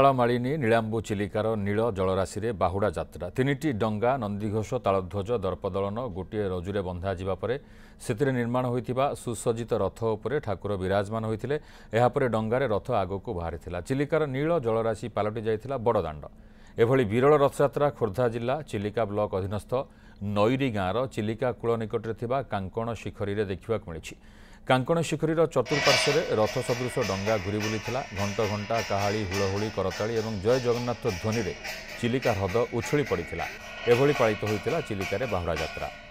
কালমালিনী নীলাম্বু চিলিকার নীল জলরাশি বাহুড়া যাত্রা তিনটি ডঙ্গা নন্দীঘোষ তাড়ধ্বজ দর্পদলন গোটিয়ে রজুরে বন্ধা যাওয়া পরে সেতিরে নির্মাণ হয়েছে সুসজ্জিত রথ উপরে ঠাকুর বিরাজমান হয়েছিল এরপরে ডঙ্গার রথ আগক বাহারি চিলিকার নীল জলরাশি পালটি যাই বড়দাণ্ড এভাবে বিরল রথযাত্রা খোর্ধা জেলা চিলিকা ব্লক অধীনস্থ নৈরি গাঁর চিলিকা কূল নিকটে কাঙ্কণ শিখরী দেখা মিছে କାଙ୍କଣ ଶିଖରୀର ଚତୁଃପାର୍ଶ୍ୱରେ ରଥ ସଦୃଶ ଡଙ୍ଗା ଘୁରି ବୁଲିଥିଲା ଘଣ୍ଟ ଘଣ୍ଟା କାହାଳି ହୁଳହୁଳି କରତାଳି ଏବଂ ଜୟ ଜଗନ୍ନାଥ ଧ୍ୱନିରେ ଚିଲିକା ହ୍ରଦ ଉଛୁଳି ପଡ଼ିଥିଲା ଏଭଳି ପାଳିତ ହୋଇଥିଲା ଚିଲିକାରେ ବାହୁଡ଼ା ଯାତ୍ରା